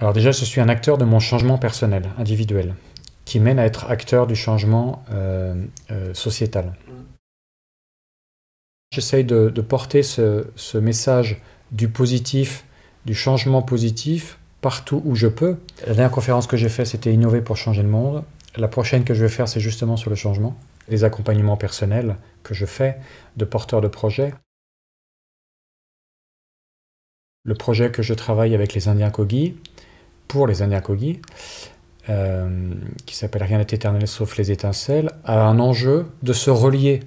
Alors déjà, je suis un acteur de mon changement personnel, individuel, qui mène à être acteur du changement euh, euh, sociétal. J'essaye de, porter ce, message du positif, du changement positif, partout où je peux. La dernière conférence que j'ai faite, c'était Innover pour changer le monde. La prochaine que je vais faire, c'est justement sur le changement. Les accompagnements personnels que je fais de porteurs de projets. Le projet que je travaille avec les Indiens Kogi, pour les Indiens Kogi, euh, qui s'appelle Rien n'est éternel sauf les étincelles, a un enjeu de se relier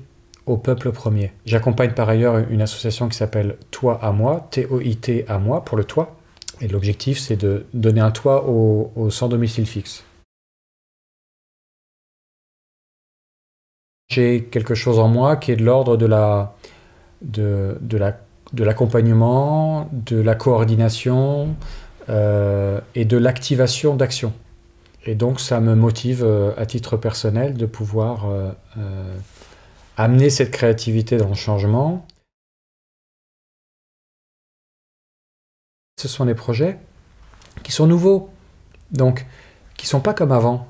au peuple premier. J'accompagne par ailleurs une association qui s'appelle Toi à moi, T-O-I-T à moi, pour le toit. Et l'objectif, c'est de donner un toit aux, sans domicile fixe. J'ai quelque chose en moi qui est de l'ordre de la, de, de l'accompagnement, de la coordination euh, et de l'activation d'action. Et donc ça me motive euh, à titre personnel de pouvoir euh, amener cette créativité dans le changement. Ce sont des projets qui sont nouveaux, donc qui sont pas comme avant,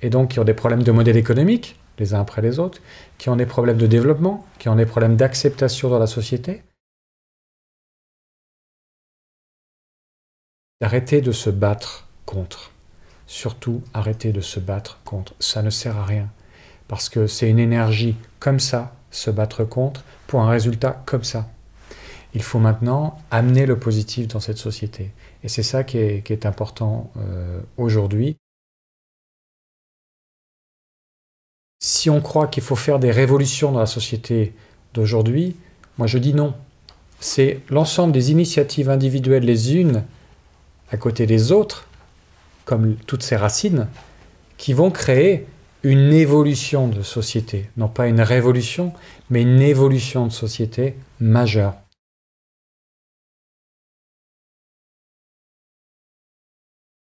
et donc qui ont des problèmes de modèle économique, les uns après les autres, qui ont des problèmes de développement, qui ont des problèmes d'acceptation dans la société. Arrêtez de se battre contre. Surtout, arrêtez de se battre contre. Ça ne sert à rien parce que c'est une énergie comme ça, se battre contre, pour un résultat comme ça. Il faut maintenant amener le positif dans cette société. Et c'est ça qui est, important euh, aujourd'hui. Si on croit qu'il faut faire des révolutions dans la société d'aujourd'hui, moi je dis non. C'est l'ensemble des initiatives individuelles les unes à côté des autres, comme toutes ces racines, qui vont créer une évolution de société, non pas une révolution, mais une évolution de société majeure.